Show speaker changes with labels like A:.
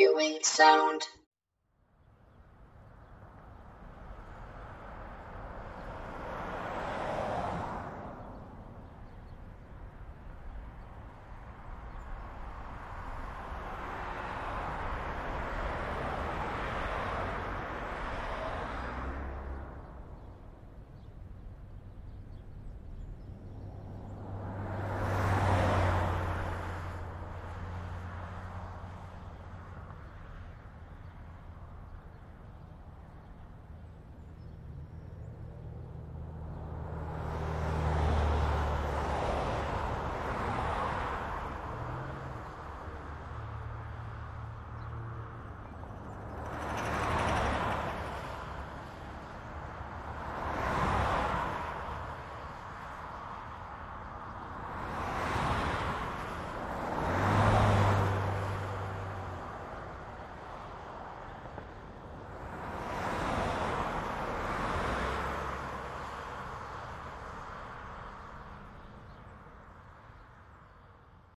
A: You sound.